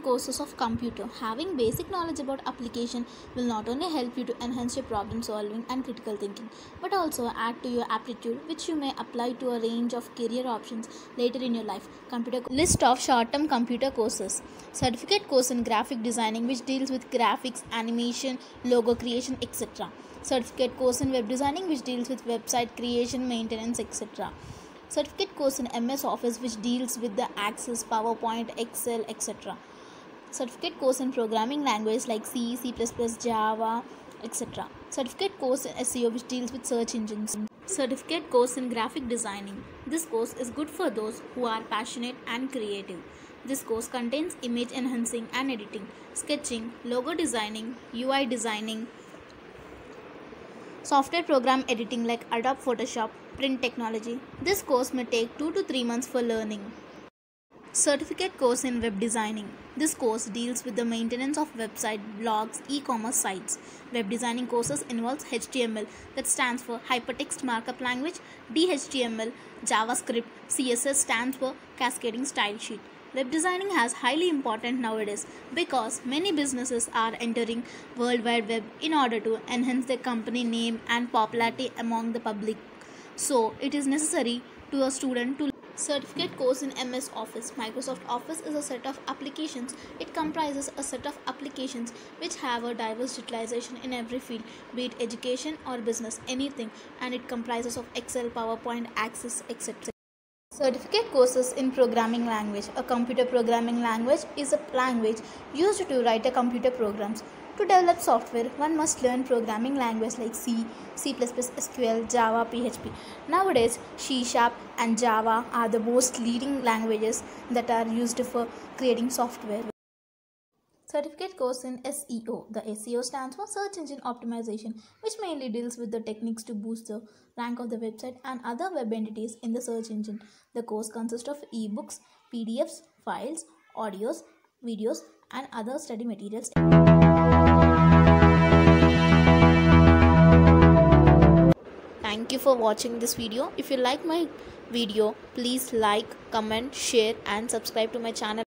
courses of computer. Having basic knowledge about application will not only help you to enhance your problem solving and critical thinking, but also add to your aptitude, which you may apply to a range of career options later in your life. Computer list of short-term computer courses. Certificate course in graphic designing, which deals with graphics, animation, logo creation, etc. Certificate course in web designing, which deals with website creation, maintenance, etc certificate course in ms office which deals with the access powerpoint excel etc certificate course in programming language like c c++ java etc certificate course in seo which deals with search engines certificate course in graphic designing this course is good for those who are passionate and creative this course contains image enhancing and editing sketching logo designing ui designing software program editing like Adobe Photoshop, print technology. This course may take 2 to 3 months for learning. Certificate course in web designing. This course deals with the maintenance of website, blogs, e-commerce sites. Web designing courses involves HTML that stands for Hypertext Markup Language, DHTML, JavaScript, CSS stands for Cascading Style Sheet. Web designing has highly important nowadays because many businesses are entering World Wide Web in order to enhance their company name and popularity among the public. So it is necessary to a student to certificate course in MS Office. Microsoft Office is a set of applications. It comprises a set of applications which have a diverse utilization in every field, be it education or business, anything, and it comprises of Excel, PowerPoint, Access, etc. Certificate courses in programming language. A computer programming language is a language used to write a computer programs. To develop software, one must learn programming language like C, C++, SQL, Java, PHP. Nowadays, C Sharp and Java are the most leading languages that are used for creating software. Certificate course in SEO. The SEO stands for Search Engine Optimization, which mainly deals with the techniques to boost the rank of the website and other web entities in the search engine. The course consists of ebooks, PDFs, files, audios, videos, and other study materials. Thank you for watching this video. If you like my video, please like, comment, share, and subscribe to my channel.